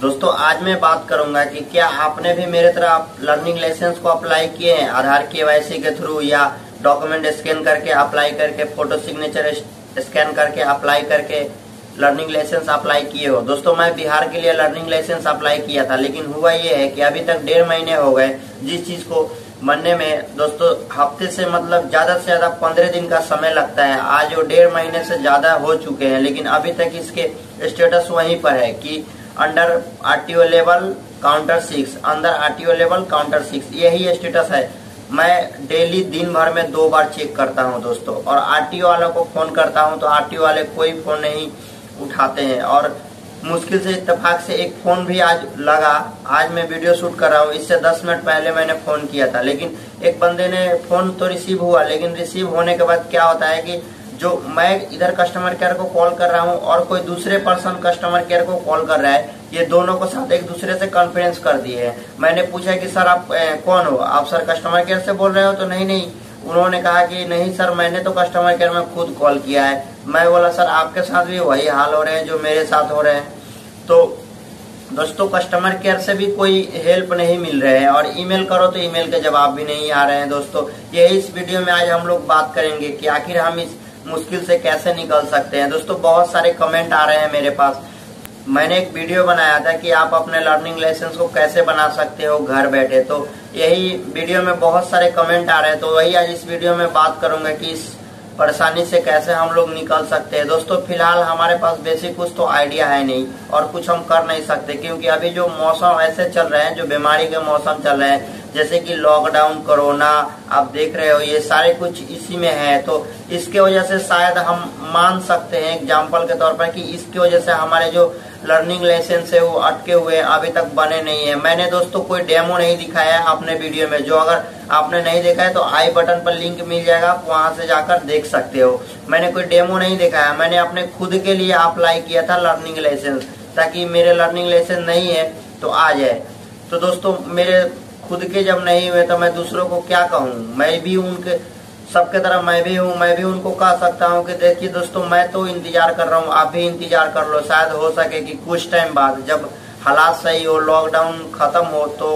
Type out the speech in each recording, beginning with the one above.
दोस्तों, आज मैं बात करूँगा कि क्या आपने भी मेरे तरह लर्निंग लाइसेंस को अप्लाई किए हैं? आधार के के थ्रू या डॉक्यूमेंट स्कैन करके अप्लाई करके फ़ोटो सिग्नेचर स्कैन करके अप्लाई करके लर्निंग लाइसेंस अप्लाई किए हो? दोस्तों, मैं बिहार के लिए लर्निंग लाइसेंस अप्लाई किया था, लेकिन हुआ ये है कि अभी तक डेढ़ महीने हो गए जिस चीज़ को बनने में। दोस्तों, हफ़्ते से मतलब ज़्यादा से ज़्यादा पंद्रह दिन का समय लगता है। आज वो डेढ़ महीने से ज़्यादा हो चुके हैं, लेकिन अभी तक इसके स्टेटस वहीं पर है कि under RTO level counter six अंदर आरटीओ लेवल काउंटर सिक्स यही स्टेटस है। मैं डेली दिन भर में दो बार चेक करता हूँ दोस्तों, और आरटीओ वालों को फ़ोन करता हूँ तो आरटीओ वाले कोई फ़ोन नहीं उठाते हैं। और मुश्किल से इतफाक से एक फ़ोन भी आज लगा, आज मैं वीडियो शूट कर रहा हूँ, इससे दस मिनट पहले मैंने फ़ोन किया था, लेकिन एक बंदे ने फ़ोन तो रिसीव हुआ, लेकिन रिसीव होने के बाद क्या होता है कि जो मैं इधर कस्टमर केयर को कॉल कर रहा हूँ और कोई दूसरे पर्सन कस्टमर केयर को कॉल कर रहा है ये दोनों को साथ एक दूसरे से कॉन्फ्रेंस कर दिए है। मैंने पूछा कि सर आप ए, कौन हो? आप सर कस्टमर केयर से बोल रहे हो तो नहीं नहीं। उन्होंने कहा कि नहीं सर मैंने तो कस्टमर केयर में खुद कॉल किया है। मैं बोला सर आपके साथ भी वही हाल हो रहे हैं जो मेरे साथ हो रहे हैं। तो दोस्तों कस्टमर केयर से भी कोई हेल्प नहीं मिल रहे हैं। और ईमेल करो तो ईमेल के जवाब भी नहीं आ रहे हैं दोस्तों। यही इस वीडियो में आज हम लोग बात करेंगे कि आखिर हम इस मुश्किल से कैसे निकल सकते हैं। दोस्तों बहुत सारे कमेंट आ रहे हैं मेरे पास। मैंने एक वीडियो बनाया था कि आप अपने लर्निंग लाइसेंस को कैसे बना सकते हो घर बैठे। तो यही वीडियो में बहुत सारे कमेंट आ रहे हैं तो वही आज इस वीडियो में बात करूँगा कि इस परेशानी से कैसे हम लोग निकल सकते हैं। दोस्तों, फ़िलहाल हमारे पास बेसिक कुछ तो आइडिया है नहीं, और कुछ हम कर नहीं सकते, क्योंकि अभी जो मौसम ऐसे चल रहे हैं, जो बीमारी के मौसम चल रहे हैं, जैसे कि लॉकडाउन कोरोना आप देख रहे हो, ये सारे कुछ इसी में है। तो इसके वजह से शायद हम मान सकते हैं एग्ज़ाम्पल के तौर पर कि इसकी वजह से हमारे जो लर्निंग लाइसेंस है वो अटके हुए अभी तक बने नहीं है। मैंने दोस्तों कोई डेमो नहीं दिखाया है अपने वीडियो में। जो अगर आपने नहीं देखा है तो आई बटन पर लिंक मिल जाएगा, आप वहाँ से जाकर देख सकते हो। मैंने कोई डेमो नहीं दिखाया। मैंने अपने खुद के लिए अप्लाई किया था लर्निंग लाइसेंस ताकि मेरे लर्निंग लाइसेंस नहीं है तो आ जाए। तो दोस्तों, मेरे खुद के जब नहीं हुए तो मैं दूसरों को क्या कहूँ? मैं भी उनके सबके तरह मैं भी हूँ, मैं भी उनको कह सकता हूँ कि देखिए दोस्तों, मैं तो इंतज़ार कर रहा हूँ, आप भी इंतज़ार कर लो। शायद हो सके कि कुछ टाइम बाद जब हालात सही हो लॉकडाउन खत्म हो तो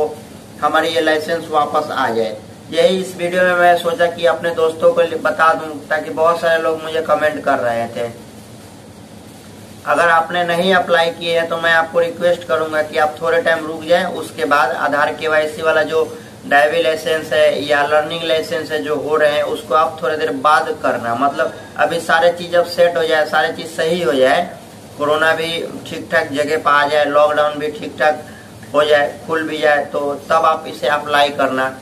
हमारी ये लाइसेंस वापस आ जाए। यही इस वीडियो में मैं सोचा कि अपने दोस्तों को बता दूँ, ताकि बहुत सारे लोग मुझे कमेंट कर रहे थे। अगर आपने नहीं अप्लाई किए हैं तो मैं आपको रिक्वेस्ट करूँगा कि आप थोड़े टाइम रुक जाएँ, उसके बाद आधार के वाला जो ड्राइविंग लाइसेंस है या लर्निंग लाइसेंस है, जो हो रहे हैं, उसको आप थोड़ी देर बाद करना। मतलब अभी सारे चीज़ अब सेट हो जाए, सारे चीज़ सही हो जाए, कोरोना भी ठीक ठाक जगह पर आ जाए लॉकडाउन भी ठीक ठाक हो जाए, खुल भी जाए तो तब आप इसे अप्लाई करना।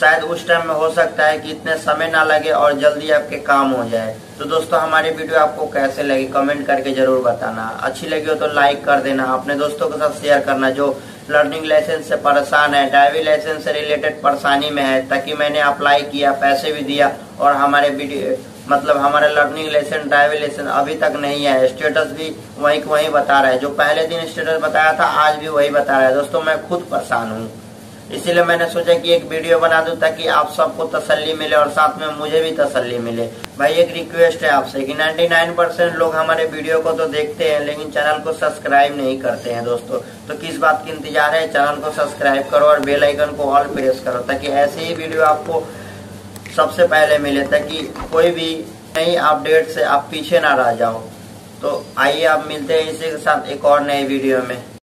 शायद उस टाइम में हो सकता है कि इतने समय ना लगे और जल्दी आपके काम हो जाए। तो दोस्तों, हमारी वीडियो आपको कैसे लगी कमेंट करके ज़रूर बताना। अच्छी लगी हो तो लाइक कर देना। अपने दोस्तों के साथ शेयर करना, जो लर्निंग लाइसेंस से परेशान है ड्राइविंग लाइसेंस से रिलेटेड परेशानी में है, ताकि मैंने अप्लाई किया, पैसे भी दिया और हमारे मतलब हमारा लर्निंग लाइसेंस ड्राइविंग लाइसेंस अभी तक नहीं है। स्टेटस भी वही वही बता रहा है। जो पहले दिन स्टेटस बताया था, आज भी वही बता रहा है। दोस्तों, मैं खुद परेशान हूँ। इसीलिए मैंने सोचा कि एक वीडियो बना दूँ ताकि आप सबको तसल्ली मिले और साथ में मुझे भी तसल्ली मिले। भाई, एक रिक्वेस्ट है आपसे कि 99 परसेंट लोग हमारे वीडियो को तो देखते हैं, लेकिन चैनल को सब्सक्राइब नहीं करते हैं दोस्तों। तो किस बात की इंतज़ार है? चैनल को सब्सक्राइब करो और बेल आइकन को ऑल प्रेस करो ताकि ऐसे ही वीडियो आपको सबसे पहले मिले, ताकि कोई भी नई अपडेट से आप पीछे ना रह जाओ। तो आइए, आप मिलते हैं इसी के साथ एक और नई वीडियो में।